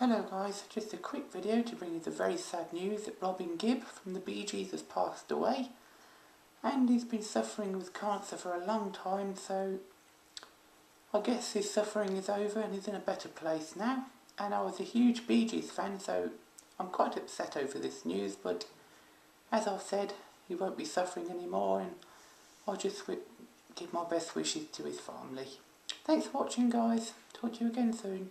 Hello guys, just a quick video to bring you the very sad news that Robin Gibb from the Bee Gees has passed away. And he's been suffering with cancer for a long time, so I guess his suffering is over and he's in a better place now. And I was a huge Bee Gees fan, so I'm quite upset over this news, but as I've said, he won't be suffering anymore and I'll just give my best wishes to his family. Thanks for watching guys, talk to you again soon.